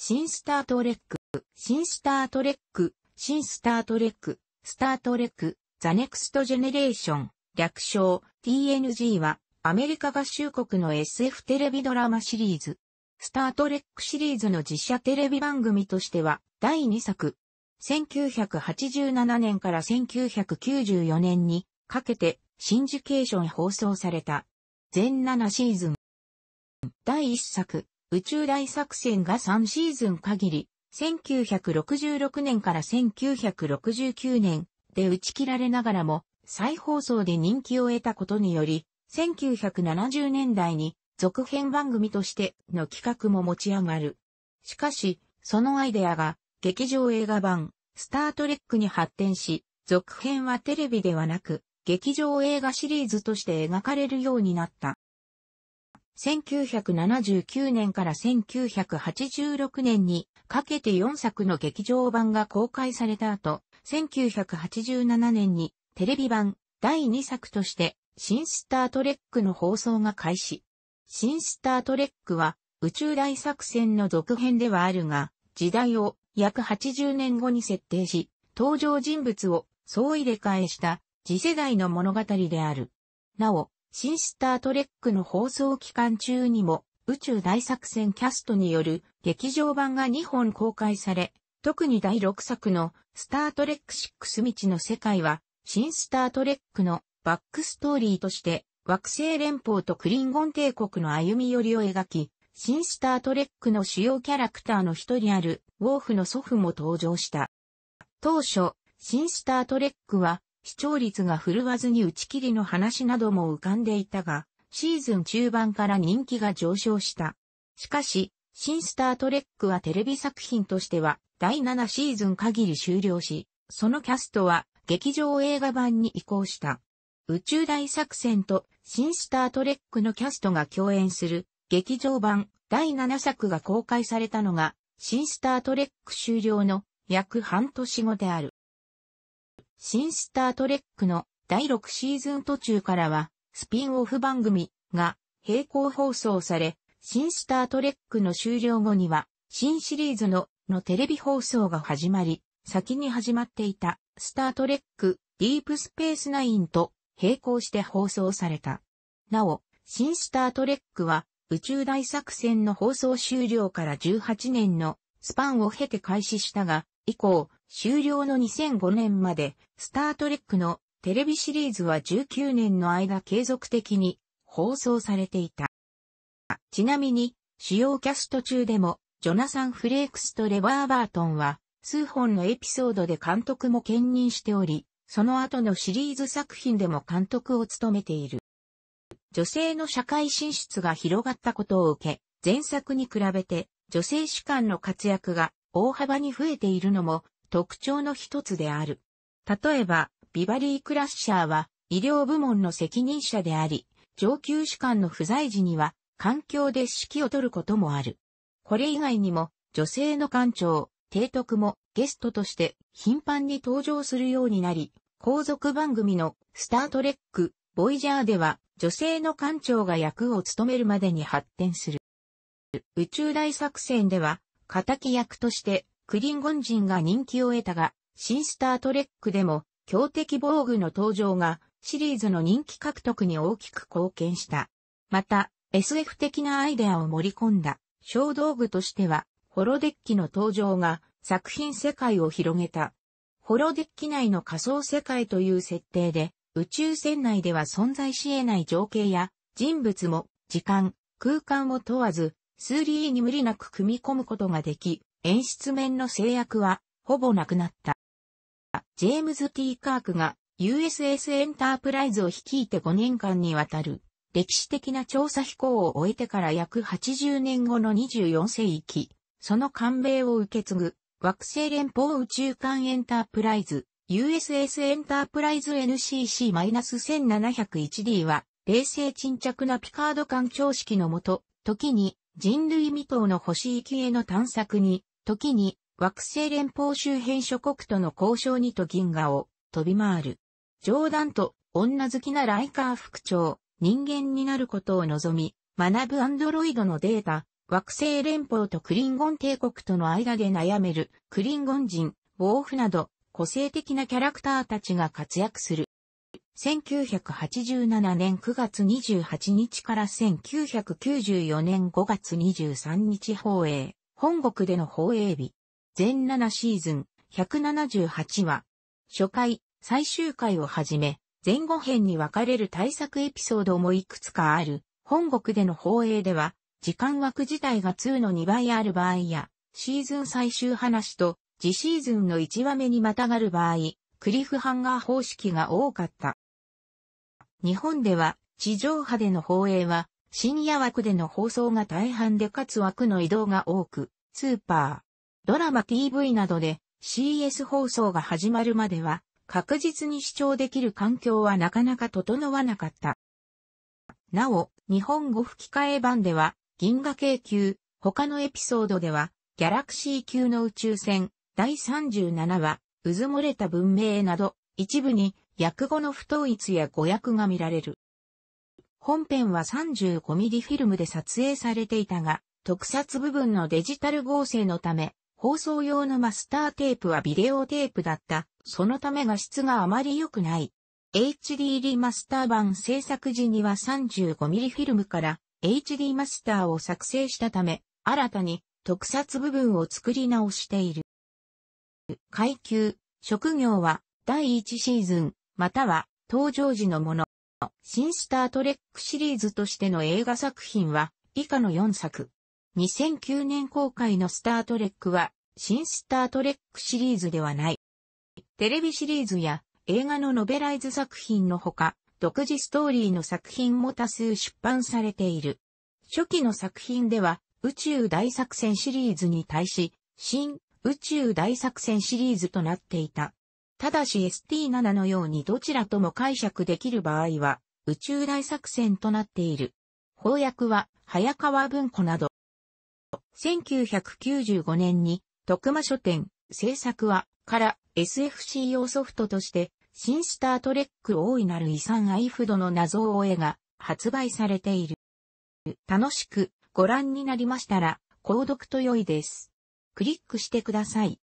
新スタートレック、新スタートレック、新スタートレック、スタートレック、 The Next Generation、略称 TNG はアメリカ合衆国の SF テレビドラマシリーズ。スタートレックシリーズの実写テレビ番組としては第2作。1987年から1994年にかけてシンジケーション放送された。全7シーズン。第1作、宇宙大作戦が3シーズン限り、1966年から1969年で打ち切られながらも、再放送で人気を得たことにより、1970年代に続編番組としての企画も持ち上がる。しかし、そのアイデアが劇場映画版スタートレックに発展し、続編はテレビではなく劇場映画シリーズとして描かれるようになった。1979年から1986年にかけて4作の劇場版が公開された後、1987年にテレビ版第2作として新スタートレックの放送が開始。新スタートレックは宇宙大作戦の続編ではあるが、時代を約80年後に設定し、登場人物を総入れ替えした次世代の物語である。なお、新スタートレックの放送期間中にも宇宙大作戦キャストによる劇場版が2本公開され、特に第6作のスタートレック6未知の世界は新スタートレックのバックストーリーとして惑星連邦とクリンゴン帝国の歩み寄りを描き、新スタートレックの主要キャラクターの一人あるウォーフの祖父も登場した。当初、新スタートレックは視聴率が振るわずに打ち切りの話なども浮かんでいたが、シーズン中盤から人気が上昇した。しかし、新スタートレックはテレビ作品としては第7シーズン限り終了し、そのキャストは劇場映画版に移行した。宇宙大作戦と新スタートレックのキャストが共演する劇場版第7作が公開されたのが新スタートレック終了の約半年後である。新スタートレックの第6シーズン途中からは、スピンオフ番組が並行放送され、新スタートレックの終了後には、新シリーズののテレビ放送が始まり、先に始まっていたスタートレック Deep Space Nine と並行して放送された。なお、新スタートレックは宇宙大作戦の放送終了から18年のスパンを経て開始したが、以降、終了の2005年まで、スタートレックのテレビシリーズは19年の間継続的に放送されていた。ちなみに、主要キャスト中でも、ジョナサン・フレークスとレバー・バートンは、数本のエピソードで監督も兼任しており、その後のシリーズ作品でも監督を務めている。女性の社会進出が広がったことを受け、前作に比べて女性士官の活躍が大幅に増えているのも特徴の一つである。例えば、ビバリー・クラッシャーは医療部門の責任者であり、上級士官の不在時には環境で指揮を取ることもある。これ以外にも女性の艦長、提督もゲストとして頻繁に登場するようになり、後続番組のスタートレック、ボイジャーでは女性の艦長が役を務めるまでに発展する。宇宙大作戦では、仇役としてクリンゴン人が人気を得たが、新スタートレックでも強敵防具の登場がシリーズの人気獲得に大きく貢献した。また、SF 的なアイデアを盛り込んだ小道具としては、ホロデッキの登場が作品世界を広げた。ホロデッキ内の仮想世界という設定で、宇宙船内では存在し得ない情景や人物も時間、空間を問わず、数理に無理なく組み込むことができ、演出面の制約はほぼなくなった。ジェームズ・ T・ カークが USS エンタープライズを率いて5年間にわたる歴史的な調査飛行を終えてから約80年後の24世紀、その感銘を受け継ぐ惑星連邦宇宙艦エンタープライズ USS エンタープライズ NCC-1701D は冷静沈着なピカード艦長式のもと、時に人類未踏の星域への探索に時に惑星連邦周辺諸国との交渉にと銀河を飛び回る。冗談と女好きなライカー副長、人間になることを望み、学ぶアンドロイドのデータ、惑星連邦とクリンゴン帝国との間で悩めるクリンゴン人、ウォーフなど個性的なキャラクターたちが活躍する。1987年9月28日から1994年5月23日放映。本国での放映日。全7シーズン、178話。初回、最終回をはじめ、前後編に分かれる対策エピソードもいくつかある。本国での放映では、時間枠自体が2の2倍ある場合や、シーズン最終話と、次シーズンの1話目にまたがる場合、クリフハンガー方式が多かった。日本では、地上波での放映は、深夜枠での放送が大半でかつ枠の移動が多く、スーパー、ドラマ TV などで CS 放送が始まるまでは、確実に視聴できる環境はなかなか整わなかった。なお、日本語吹き替え版では、銀河系級、他のエピソードでは、ギャラクシー級の宇宙船、第37話、渦漏れた文明など、一部に訳語の不統一や誤訳が見られる。本編は 35mm フィルムで撮影されていたが、特撮部分のデジタル合成のため、放送用のマスターテープはビデオテープだった。そのため画質があまり良くない。HD リマスター版制作時には 35mm フィルムから HD マスターを作成したため、新たに特撮部分を作り直している。階級、職業は第1シーズン、または登場時のもの。新スタートレックシリーズとしての映画作品は以下の4作。2009年公開のスタートレックは新スタートレックシリーズではない。テレビシリーズや映画のノベライズ作品のほか、独自ストーリーの作品も多数出版されている。初期の作品では宇宙大作戦シリーズに対し、新宇宙大作戦シリーズとなっていた。ただし ST7 のようにどちらとも解釈できる場合は、宇宙大作戦となっている。翻訳は、早川文庫など。1995年に、徳間書店、制作は、から SFC 用ソフトとして、新スタートレック大いなる遺産アイフドの謎を終えが発売されている。楽しくご覧になりましたら、購読と良いです。クリックしてください。